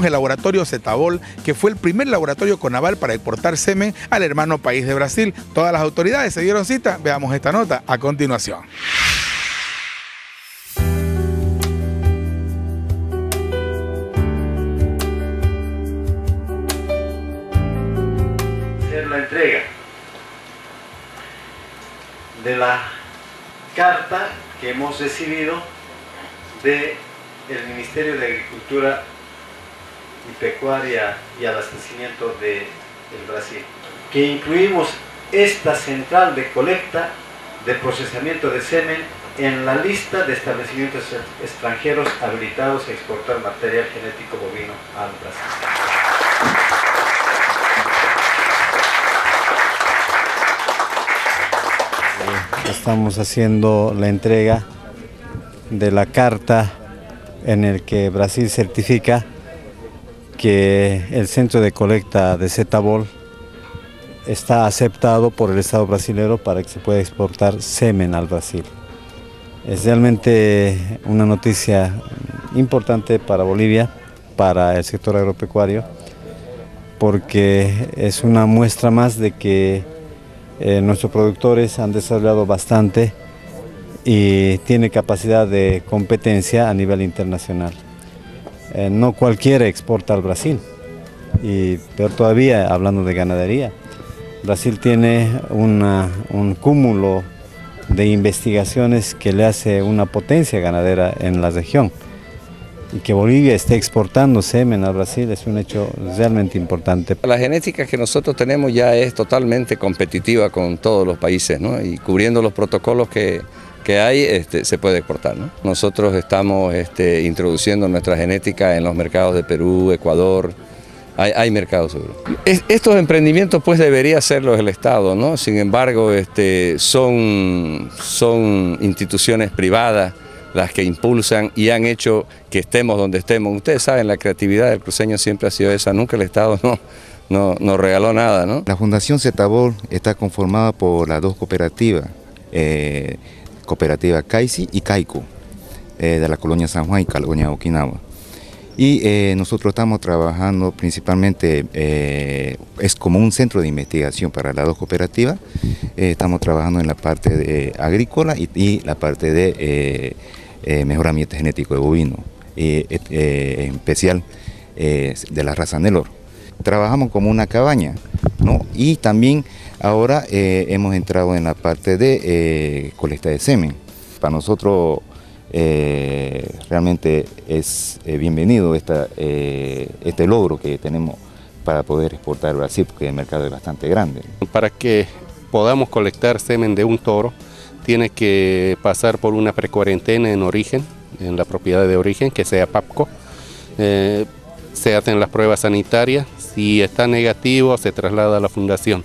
El laboratorio Cetabol, que fue el primer laboratorio conaval para exportar semen al hermano país de Brasil. Todas las autoridades se dieron cita. Veamos esta nota a continuación. la entrega de la carta que hemos recibido del Ministerio de Agricultura y Pecuaria y Abastecimiento de el Brasil, que incluimos esta central de colecta de procesamiento de semen en la lista de establecimientos extranjeros habilitados a exportar material genético bovino al Brasil. Estamos haciendo la entrega de la carta en el que Brasil certifica que el centro de colecta de Zetabol está aceptado por el Estado brasileño para que se pueda exportar semen al Brasil. Es realmente una noticia importante para Bolivia, para el sector agropecuario, porque es una muestra más de que eh, nuestros productores han desarrollado bastante y tiene capacidad de competencia a nivel internacional. Eh, no cualquiera exporta al Brasil, y peor todavía hablando de ganadería. Brasil tiene un cúmulo de investigaciones que le hace una potencia ganadera en la región. Y que Bolivia esté exportando semen al Brasil es un hecho realmente importante. La genética que nosotros tenemos ya es totalmente competitiva con todos los países, ¿no? Y cubriendo los protocolos que, que hay, este, se puede exportar, ¿no? Nosotros estamos este, introduciendo nuestra genética en los mercados de Perú, Ecuador, hay, hay mercados seguro. Es- estos emprendimientos pues debería hacerlos el Estado, ¿no? Sin embargo, este, son, son instituciones privadas las que impulsan y han hecho que estemos donde estemos. Ustedes saben, la creatividad del cruceño siempre ha sido esa, nunca el Estado no, no, nos regaló nada, ¿no? La Fundación Zetabol está conformada por las dos cooperativas, eh, cooperativa Caisi y Caico, eh, de la colonia San Juan y colonia Okinawa. Y eh, nosotros estamos trabajando principalmente, eh, es como un centro de investigación para las dos cooperativas. Estamos trabajando en la parte agrícola y, y la parte de mejoramiento genético de bovino, en especial de la raza Nelor. Trabajamos como una cabaña, ¿no? Y también ahora hemos entrado en la parte de colecta de semen. Para nosotros eh, realmente es eh, bienvenido esta, eh, este logro que tenemos para poder exportar a Brasil, porque el mercado es bastante grande. Para que podamos colectar semen de un toro, tiene que pasar por una precuarentena en origen, en la propiedad de origen, que sea PAPCO. se hacen las pruebas sanitarias, si está negativo se traslada a la fundación.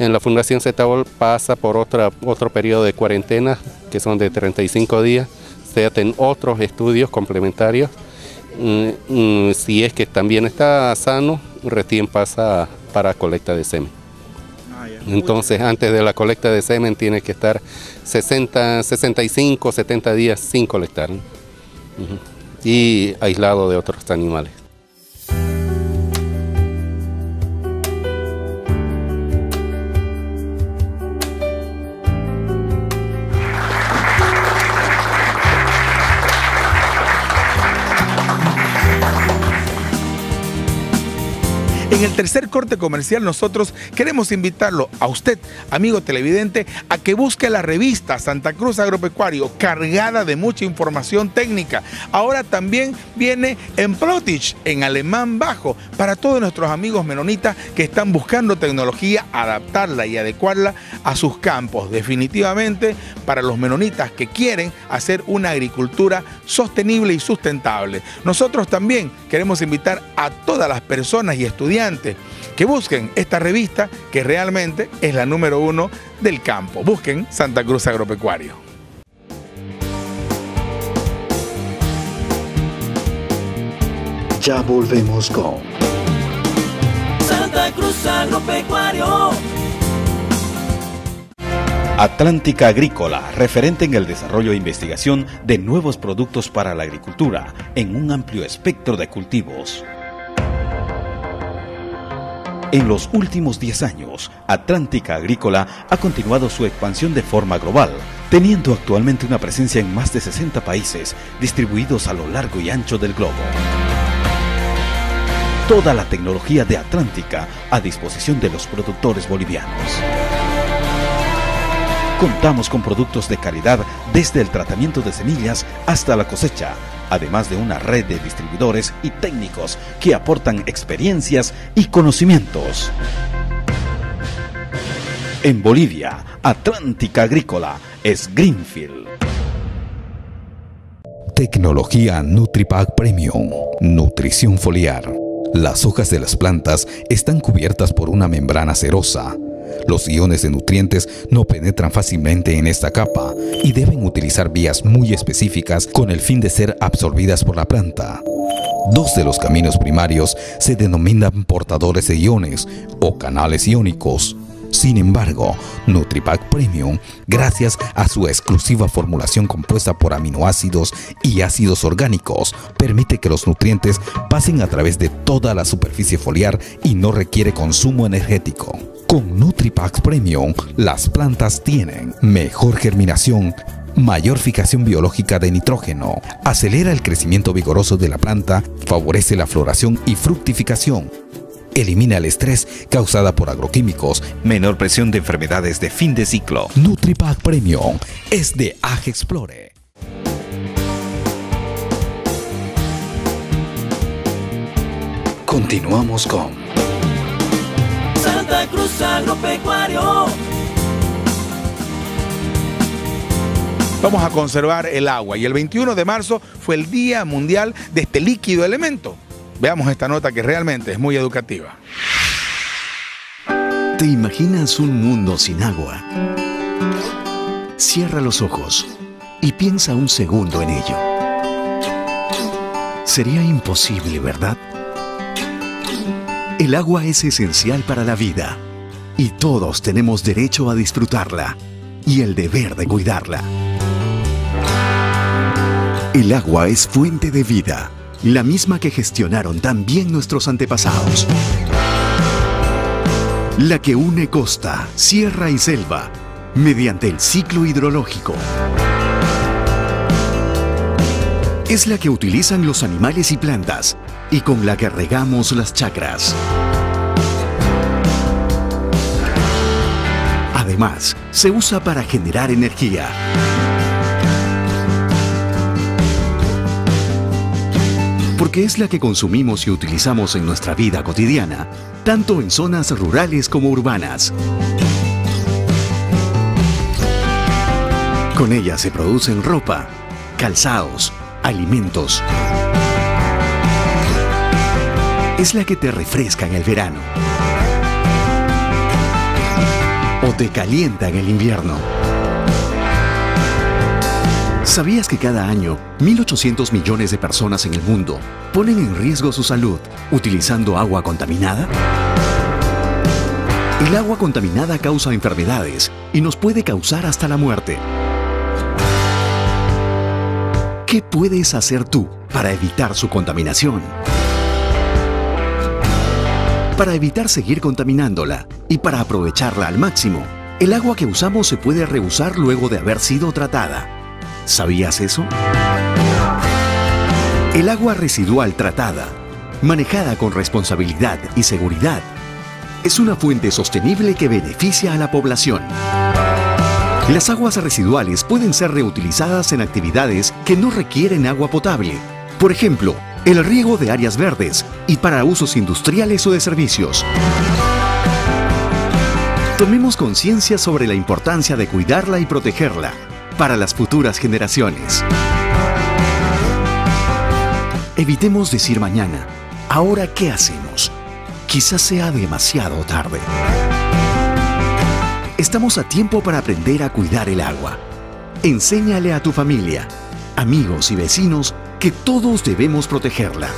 En la Fundación Cetabol pasa por otra, otro periodo de cuarentena, que son de 35 días, se hacen otros estudios complementarios. Mm, mm, si es que también está sano, recién pasa para colecta de semen. Ah, Entonces, antes de la colecta de semen tiene que estar 60, 65, 70 días sin colectar y aislado de otros animales. En el tercer corte comercial nosotros queremos invitarlo a usted, amigo televidente, a que busque la revista Santa Cruz Agropecuario, cargada de mucha información técnica. Ahora también viene en Plotich, en alemán bajo, para todos nuestros amigos menonitas que están buscando tecnología, adaptarla y adecuarla a sus campos. Definitivamente, para los menonitas que quieren hacer una agricultura sostenible y sustentable. Nosotros también queremos invitar a todas las personas y estudiantes que busquen esta revista que realmente es la número uno del campo. Busquen Santa Cruz Agropecuario. Ya volvemos con Santa Cruz Agropecuario. Atlántica Agrícola, referente en el desarrollo e investigación de nuevos productos para la agricultura en un amplio espectro de cultivos. En los últimos 10 años, Atlántica Agrícola ha continuado su expansión de forma global, teniendo actualmente una presencia en más de 60 países distribuidos a lo largo y ancho del globo. Toda la tecnología de Atlántica a disposición de los productores bolivianos. Contamos con productos de calidad desde el tratamiento de semillas hasta la cosecha además de una red de distribuidores y técnicos que aportan experiencias y conocimientos. En Bolivia, Atlántica Agrícola es Greenfield. Tecnología NutriPack Premium. Nutrición foliar. Las hojas de las plantas están cubiertas por una membrana cerosa los iones de nutrientes no penetran fácilmente en esta capa y deben utilizar vías muy específicas con el fin de ser absorbidas por la planta. Dos de los caminos primarios se denominan portadores de iones o canales iónicos. Sin embargo, NutriPack Premium, gracias a su exclusiva formulación compuesta por aminoácidos y ácidos orgánicos, permite que los nutrientes pasen a través de toda la superficie foliar y no requiere consumo energético. Con NutriPax Premium, las plantas tienen mejor germinación, mayor fijación biológica de nitrógeno, acelera el crecimiento vigoroso de la planta, favorece la floración y fructificación, elimina el estrés causada por agroquímicos, menor presión de enfermedades de fin de ciclo. NutriPack Premium es de Ag Explore. Continuamos con Cruz Agropecuario. Vamos a conservar el agua y el 21 de marzo fue el Día Mundial de este líquido elemento. Veamos esta nota que realmente es muy educativa. ¿Te imaginas un mundo sin agua? Cierra los ojos y piensa un segundo en ello. Sería imposible, ¿verdad? El agua es esencial para la vida y todos tenemos derecho a disfrutarla y el deber de cuidarla. El agua es fuente de vida la misma que gestionaron también nuestros antepasados. La que une costa, sierra y selva mediante el ciclo hidrológico. Es la que utilizan los animales y plantas y con la que regamos las chacras. Además, se usa para generar energía. Porque es la que consumimos y utilizamos en nuestra vida cotidiana, tanto en zonas rurales como urbanas. Con ella se producen ropa, calzados, alimentos. Es la que te refresca en el verano te calienta en el invierno. ¿Sabías que cada año 1.800 millones de personas en el mundo ponen en riesgo su salud utilizando agua contaminada? El agua contaminada causa enfermedades y nos puede causar hasta la muerte. ¿Qué puedes hacer tú para evitar su contaminación? Para evitar seguir contaminándola y para aprovecharla al máximo, el agua que usamos se puede reusar luego de haber sido tratada. ¿Sabías eso? El agua residual tratada, manejada con responsabilidad y seguridad, es una fuente sostenible que beneficia a la población. Las aguas residuales pueden ser reutilizadas en actividades que no requieren agua potable. Por ejemplo, el riego de áreas verdes y para usos industriales o de servicios. Tomemos conciencia sobre la importancia de cuidarla y protegerla para las futuras generaciones. Evitemos decir mañana, ¿ahora qué hacemos? Quizás sea demasiado tarde. Estamos a tiempo para aprender a cuidar el agua. Enséñale a tu familia, amigos y vecinos que todos debemos protegerla.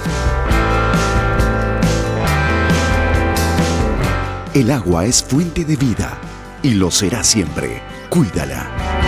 El agua es fuente de vida y lo será siempre. Cuídala.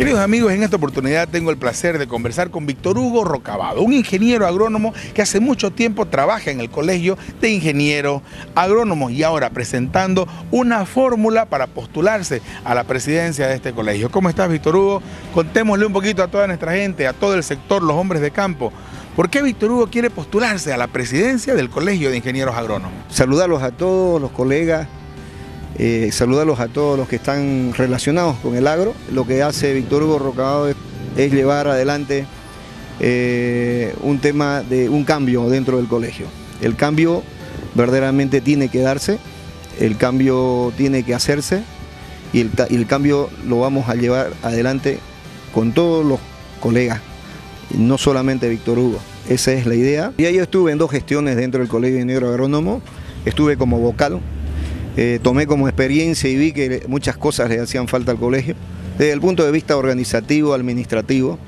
Queridos amigos, en esta oportunidad tengo el placer de conversar con Víctor Hugo Rocabado, un ingeniero agrónomo que hace mucho tiempo trabaja en el Colegio de Ingenieros Agrónomos y ahora presentando una fórmula para postularse a la presidencia de este colegio. ¿Cómo estás, Víctor Hugo? Contémosle un poquito a toda nuestra gente, a todo el sector, los hombres de campo. ¿Por qué Víctor Hugo quiere postularse a la presidencia del Colegio de Ingenieros Agrónomos? Saludarlos a todos los colegas eh, saludarlos a todos los que están relacionados con el agro. Lo que hace Víctor Hugo Rocabado es, llevar adelante eh, un tema de un cambio dentro del colegio. El cambio verdaderamente tiene que darse, el cambio tiene que hacerse y el, cambio lo vamos a llevar adelante con todos los colegas, no solamente Víctor Hugo. Esa es la idea. Y ahí estuve en dos gestiones dentro del Colegio de Ingeniero Agrónomo. Estuve como vocal eh, tomé como experiencia y vi que muchas cosas le hacían falta al colegio, desde el punto de vista organizativo, administrativo,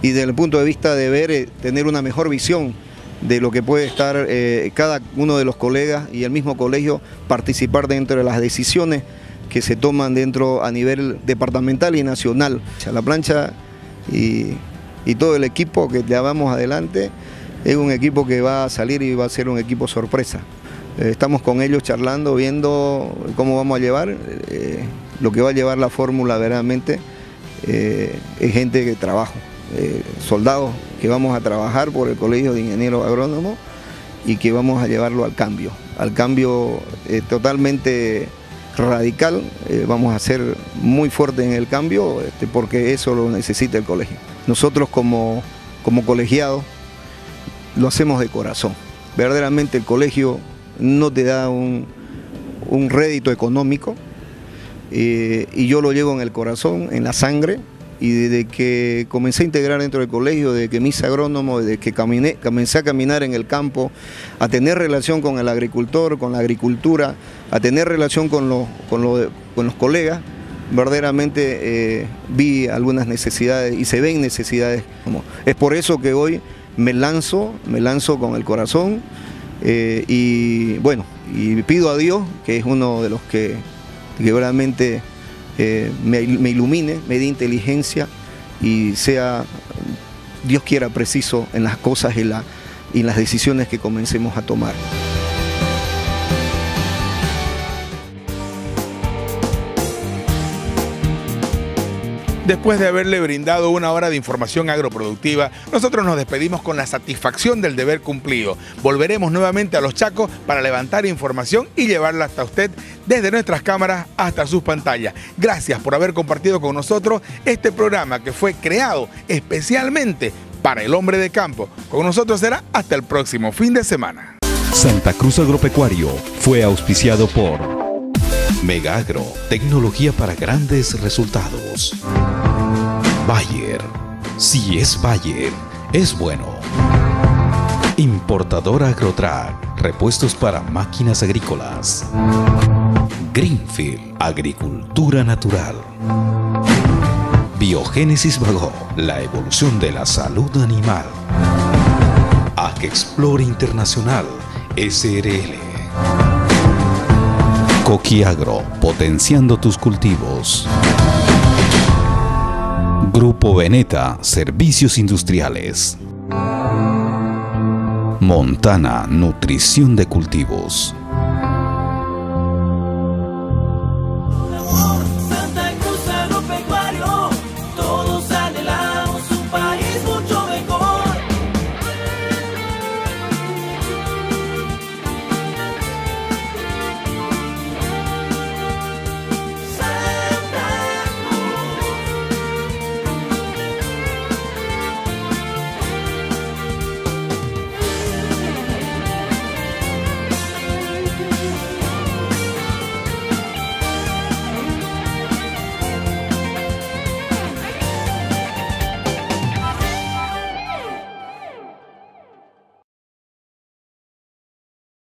y desde el punto de vista de ver, eh, tener una mejor visión de lo que puede estar eh, cada uno de los colegas y el mismo colegio participar dentro de las decisiones que se toman dentro a nivel departamental y nacional. La plancha y, y todo el equipo que llevamos adelante es un equipo que va a salir y va a ser un equipo sorpresa. Eh, estamos con ellos charlando, viendo cómo vamos a llevar. Eh, lo que va a llevar la fórmula verdaderamente eh, es gente de trabajo, soldados que vamos a trabajar por el Colegio de Ingenieros Agrónomos y que vamos a llevarlo al cambio, al cambio totalmente radical, vamos a ser muy fuertes en el cambio este, porque eso lo necesita el colegio. Nosotros como, como colegiados lo hacemos de corazón. Verdaderamente el colegio no te da un, rédito económico eh, y yo lo llevo en el corazón, en la sangre y desde que comencé a integrar dentro del colegio, desde que me hice agrónomo, desde que caminé, comencé a caminar en el campo, a tener relación con el agricultor, con la agricultura, a tener relación con los, con los, colegas, verdaderamente eh, vi algunas necesidades y se ven necesidades. Es por eso que hoy me lanzo, me lanzo con el corazón, eh, y bueno, y pido a Dios, que es uno de los que que realmente eh, me, ilumine, me dé inteligencia y sea, Dios quiera, preciso en las cosas y, la, y en las decisiones que comencemos a tomar. Después de haberle brindado una hora de información agroproductiva, nosotros nos despedimos con la satisfacción del deber cumplido. Volveremos nuevamente a Los Chacos para levantar información y llevarla hasta usted desde nuestras cámaras hasta sus pantallas. Gracias por haber compartido con nosotros este programa que fue creado especialmente para el hombre de campo. Con nosotros será hasta el próximo fin de semana. Santa Cruz Agropecuario fue auspiciado por Megagro, tecnología para grandes resultados. Bayer, si es Bayer, es bueno. Importadora Agrotrack, repuestos para máquinas agrícolas. Greenfield, agricultura natural. Biogénesis Vago, la evolución de la salud animal. Explore Internacional, SRL. Coquiagro, potenciando tus cultivos. Grupo Veneta, Servicios Industriales. Montana, Nutrición de Cultivos.